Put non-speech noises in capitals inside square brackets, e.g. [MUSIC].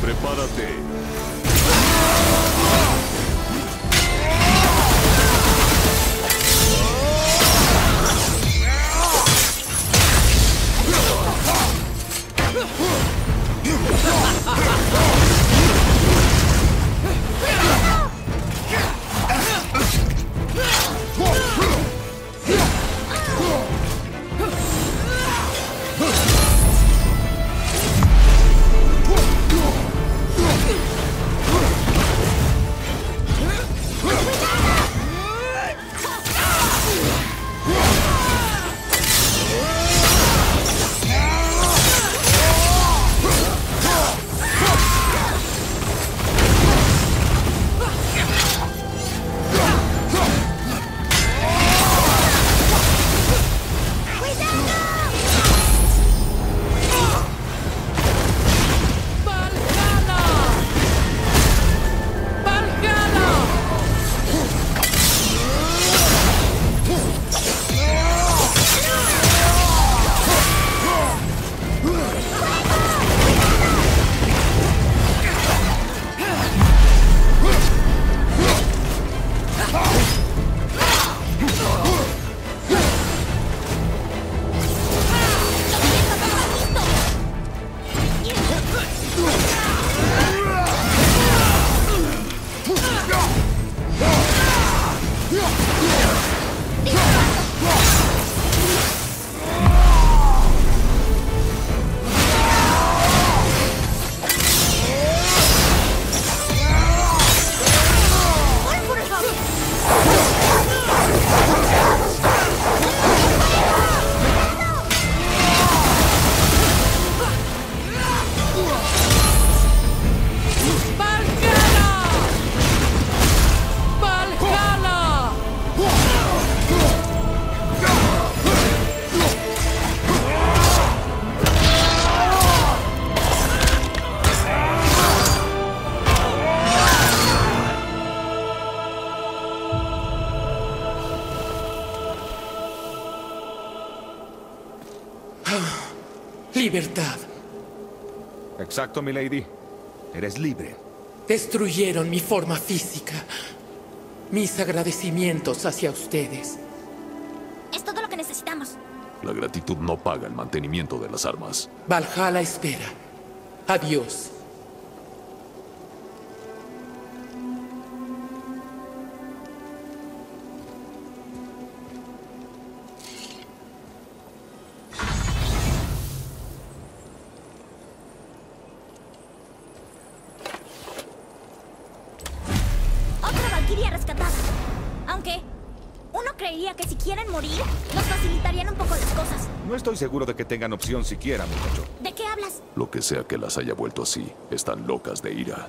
Prepárate. [GASPS] Libertad. Exacto, milady. Eres libre. Destruyeron mi forma física. Mis agradecimientos hacia ustedes. Es todo lo que necesitamos. La gratitud no paga el mantenimiento de las armas. Valhalla espera. Adiós. Valkyria rescatada. Aunque uno creería que si quieren morir, nos facilitarían un poco las cosas. No estoy seguro de que tengan opción siquiera, muchacho. ¿De qué hablas? Lo que sea que las haya vuelto así, están locas de ira.